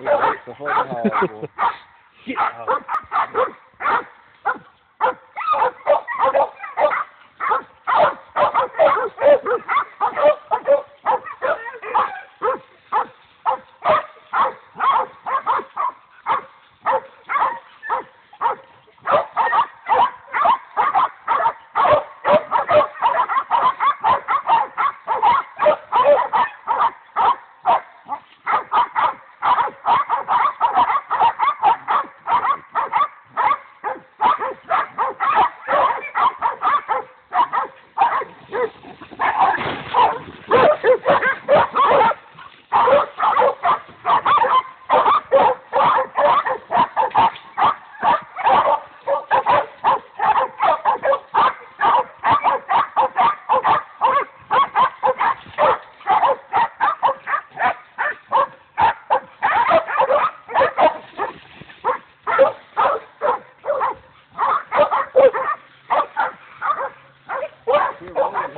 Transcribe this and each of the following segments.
It's a fucking horrible. Get out.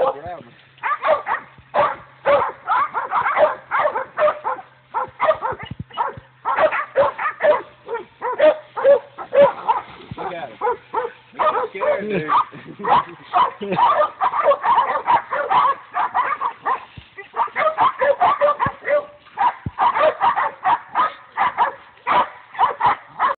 around. Look at him. He's scared, dude.